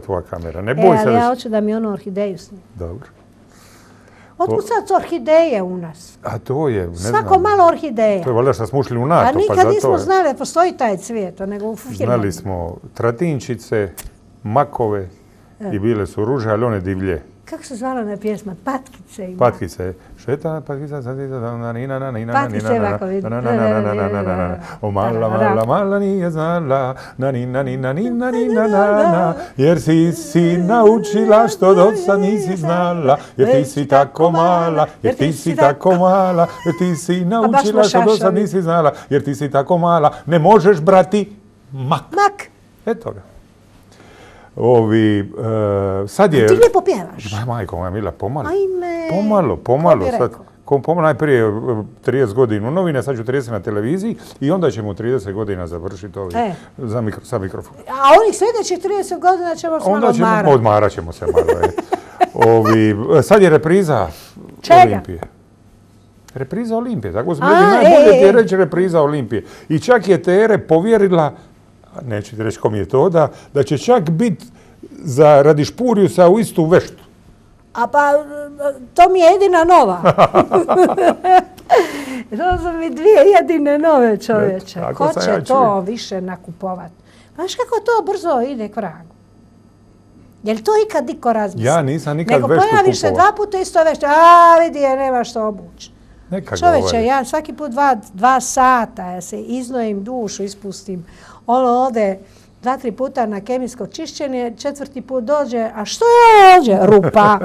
tvoja kamera. Ne E, boj se ali da ja hoću da mi ono orhideju snimi. Dobro. Otkud sad su orhideje u nas? A to je, ne Svako znam. malo orhideja. To je valjda što smo ušli u A NATO, pa nikad zato nismo je. znali da postoji taj cvijet, nego u. Znali smo tratinčice, makove E. i bile su ruže, ali one divlje. Kako se zvala ona pjesma? Patkice ima. Patkice. Šeta, patkica, sad da, na, nina, na, nina, na, Patkice nina, na, na, na, na, na, na. O mala, mala, mala nije znala, na, nina, nina, nina, nina, na, na, jer si si naučila što do sad nisi znala, jer ti si tako mala, jer ti si tako mala, jer ti si naučila što do sad nisi znala, jer ti si tako mala, ne možeš brati mak. Mak, Eto ga. Ovi, e, sad je... ti lijepo pjevaš. Ma, majko moja mila, pomalo. Ajme. Pomalo, pomalo. bi Sad, rekao? ko, pomalo, najprije e, 30 godina u novine, sad ću 30 na televiziji i onda ćemo 30 godina završiti ovi, E. za mikro, sa mikrofonom. A onih sljedećih 30 godina ćemo se malo ćemo, odmarati. odmarat ćemo se malo. e. Ovi, e, sad je repriza Čega? Olimpije. Repriza Olimpije, tako smo A, rekli, najbolje e, e. reći repriza Olimpije. I čak je Tere povjerila, ti reći kom je to, da, da će čak biti za radi Špurijusa u istu veštu. A pa, to mi je jedina nova. to su mi dvije jedine nove čovječe. Eto, Ko će ja to više više nakupovat? Znaš kako to brzo ide k vragu? Je li to ikad niko razmislio? Ja nisam nikad Nego veštu pojaviš se kupovao. dva puta isto vešta, a vidi je, nema što obući. Čovječe, ja svaki put dva, dva sata, ja se iznojim dušu, ispustim. Ono ode dva, tri puta na kemijsko čišćenje, četvrti put dođe, a što je ovdje? Rupa.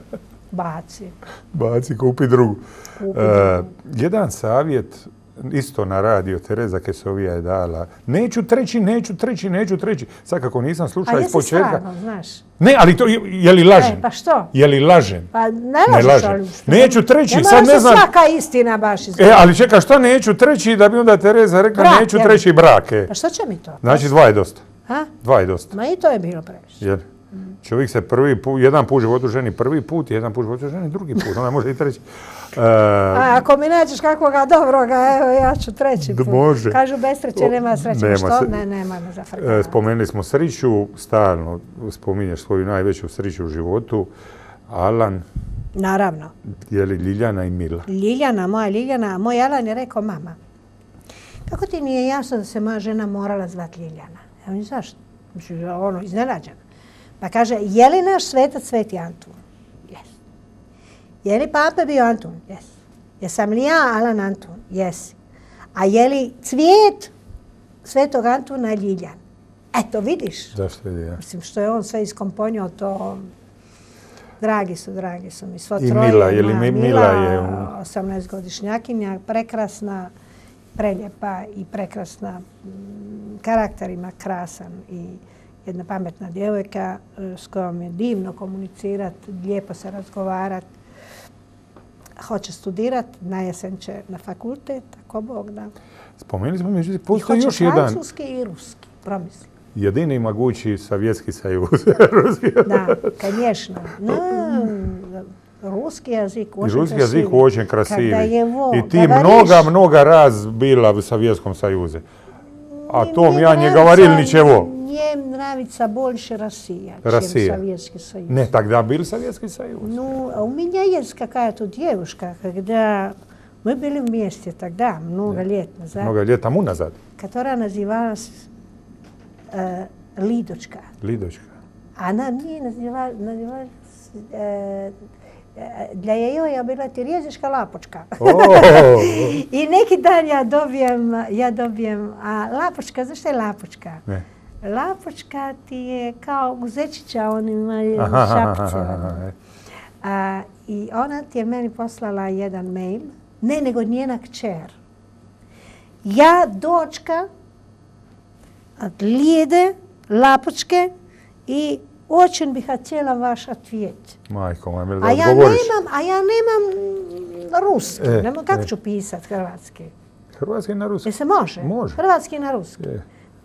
Baci. Baci, kupi drugu. Kupi E, drugu. jedan savjet, isto na radio, Tereza Kesovija je dala. Neću treći, neću treći, neću treći. Sad kako nisam slušao iz jesi početka. stvarno, znaš. Ne, ali to, je, je li lažem? E, pa što? Je li lažem? Pa ne Ne lažem. Neću treći, ne sad ne znam- svaka istina baš iz... E, ali čeka, šta neću treći, da bi onda Tereza rekla Brak, neću jel? treći brak. E. Pa što će mi to? Znači dva je dosta. Ha? Dva je dosta. Ma i to je bilo previše. Jer čovjek se prvi put, jedan put u životu ženi prvi put, jedan put u životu ženi drugi put, onda može i treći. E, A ako mi nađeš kakvoga dobroga, evo ja ću treći put. može. Kažu bez sreće nema sreće. Nema što? Ne, nema za E. Spomenuli smo sriću, stalno spominješ svoju najveću sriću u životu. Alan, Naravno. je li Ljiljana i Mila? Ljiljana, moja Ljiljana, moj Alan je rekao, mama, kako ti nije jasno da se moja žena morala zvati Ljiljana? Ja mi zašto? Ono, iznenađena. Pa kaže, je li naš svetac Sveti Antun? Jes. Je li papa bio Antun? Jes. Jesam li ja Alan Antun? Jesi. A je li cvijet Svetog Antuna Ljiljan? Eto, vidiš. Zašto je ja? Mislim, što je on sve iskomponio, to... Dragi su, dragi su mi. Svo I Mila, je li mi- Mila je u- 18-godišnjakinja, prekrasna, preljepa i prekrasna, karakterima krasan i jedna pametna djevojka e, s kojom je divno komunicirati, lijepo se razgovarati. Hoće studirati, na jesen će na fakultet, ako Bog da. Spomenuli smo, međutim, I postoji hoće još jedan francuski i ruski, promisli. jedini mogući Savjetski sajuz. Ruski- Da, конечно. No, ruski jezik I очень ruski jezik красивый. очень красивый. Когда его I ti говоришь, mnoga, mnoga raz bila u Savjetskom sajuze. A мне tom ja не нравится- говорил ничего. Мне нравится больше Россия, Россия. чем Советский Союз. Ne, тогда был Советский Союз. Ну, а у меня есть какая-то девушка, когда мы были вместе тогда, много лет назад, Mnoga ljeta mu nazad. которая называлась э, Лидочка. Lidočka. Она мне называла, называлась, э, э, для ее я была Терезишка Лапочка. O, I neki dan ja dobijem, ja dobijem, a lapučka, znaš šta je lapučka? ne. Lapočka ti je kao guzečića, oni imaju šapice. Ono. I ona ti je meni poslala jedan mail, ne nego njena kćer. Ja, dočka, lijede, lapočke i očin bih htjela vaš atvijet. Majko, a da ja nemam, A ja nemam ruski, e, kako e. ću pisati hrvatski? Hrvatski na ruski. Jel se može? Može. Hrvatski na ruski.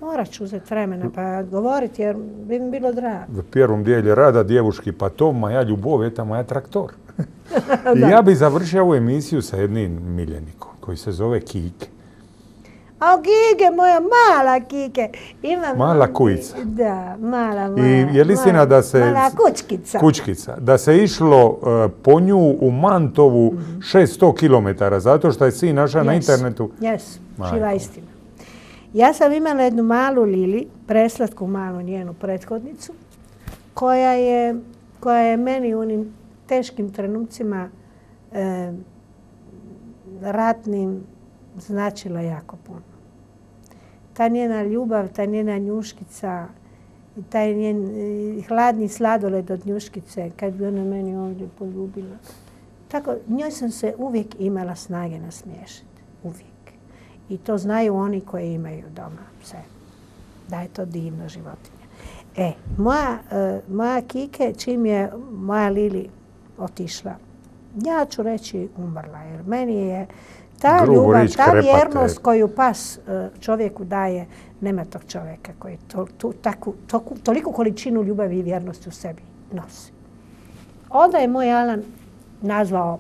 Morat ću uzeti vremena pa odgovoriti jer bi mi bilo drago. V prvom dijelu rada djevuški pa to moja ljubov, eta moja traktor. I ja bi završio ovu emisiju sa jednim miljenikom koji se zove Kik. A Kike, moja mala Kike. Imam, Mala kujica. Da, mala, I mala. je li istina da se... Mala kućkica. Kućkica. Da se išlo e, po nju u Mantovu 600 km, zato što je sin našao na internetu. Yes, Majko. živa istina. Ja sam imala jednu malu Lili, preslatku malu njenu prethodnicu, koja je, koja je meni u onim teškim trenucima e, ratnim značila jako puno. Ta njena ljubav, ta njena njuškica, taj njen e, hladni sladoled od njuškice, kad bi ona meni ovdje poljubila. Tako, njoj sam se uvijek imala snage nasmiješiti. Uvijek. I to znaju oni koji imaju doma pse. Da je to divna životinja. E, moja, e, moja Kike, čim je moja Lili otišla, ja ću reći umrla, jer meni je ta ljubav, ta vjernost koju pas e, čovjeku daje, nema tog čovjeka koji to, toku- toliku količinu ljubavi i vjernosti u sebi nosi. Onda je moj Alan nazvao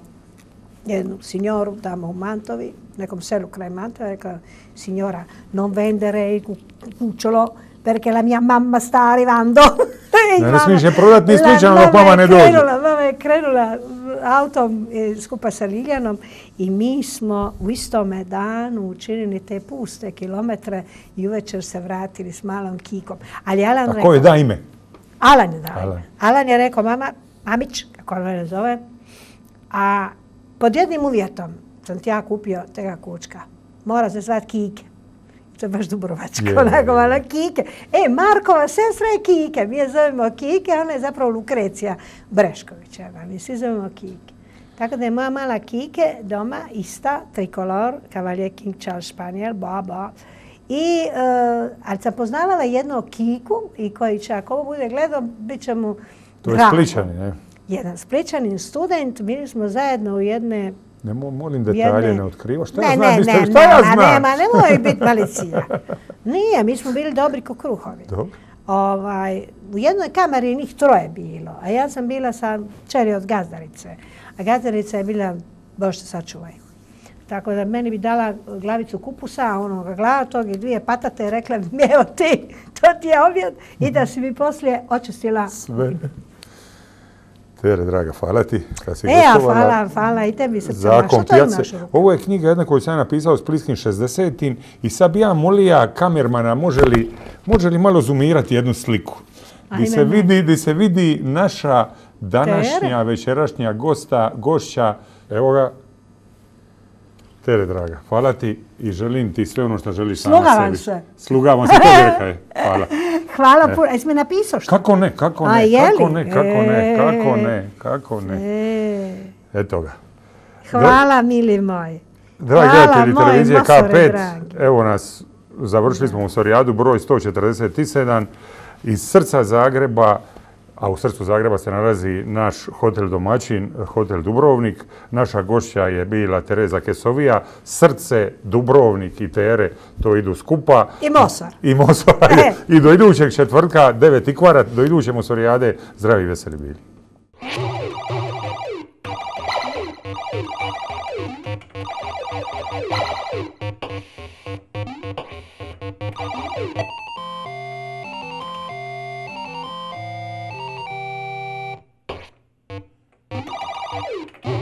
jednu signoru tamo u Mantovi, nekom selu kraj Mantova, rekao, signora, non vendere il cu- cucciolo perché la mia mamma sta arrivando. Ne, ne je prodat ni la slučajno dok mama mama je ne dođe. Mama je krenula autom e, skupa sa Liljanom i mi smo u istome danu učinili te puste kilometre i uvečer se vratili s malom kikom. Ali Alan A ko je da ime? Alan je dao. Alan. Alan je rekao, mama, mamić, kako on mene zove, a pod jednim uvjetom sam ti ja kupio tega kučka. Mora se zvat Kike. To je baš Dubrovačko, Je, onako malo Kike. E, Markova sestra je Kike. Mi je zovemo Kike, ona je zapravo Lukrecija Breškovićeva. Mi svi zovemo Kike. Tako da je moja mala Kike doma ista, trikolor, Cavalier King Charles Spaniel, ba, ba. I, e, ali sam poznavala jednog Kiku i koji će, ako ovo bude gledao, bit će mu To je. Spličani, ne? Jedan Spličanin student, bili smo zajedno u jedne Ne mo- molim detalje, ne otkriva. Šta ne, ja znam, ne, ne, šta ja znam? Nema, nemoj biti malicija. Nije, mi smo bili dobri ko kruhovi. Dobro. Ovaj, u jednoj kameri njih troje bilo, a ja sam bila sa čeri od gazdarice. A gazdarica je bila, bože sačuvaj. Tako da meni bi dala glavicu kupusa, onoga glatog i dvije patate i rekla mi, evo ti, to ti je objed i da si mi poslije očistila. Sve. Tere, draga, hvala ti. Si E, a gostovala. hvala, hvala i tebi. Zakon Što to imaš? Ovo je knjiga jedna koju sam ja napisao u Splitskim 60 i sad bi ja molija kamermana može li, može li malo zoomirati jednu sliku. Di Ajme, se, vidi, di se vidi naša današnja, večerašnja gosta, gošća. Evo ga. Tere, draga, hvala ti i želim ti sve ono što želiš sama Slugavam sebi. se. Slugavam se, to rekao je. Hvala. Hvala puno. Jesi mi napisao što? Kako ne, kako ne, je kako ne, kako ne, kako E. ne, kako ne. E, Eto ga. hvala, mili moj. Dragi gledatelji televizije Mosore K5, dragi. evo nas, završili smo u Sorijadu broj 147 iz srca Zagreba, a u srcu Zagreba se nalazi naš hotel domaćin, hotel Dubrovnik. Naša gošća je bila Tereza Kesovija, srce, Dubrovnik i Tere, to idu skupa. I Mosor. I Mosor. E. I do idućeg četvrtka, 9 i kvart, do iduće Mosorijade, zdravi i veseli bili. Oh!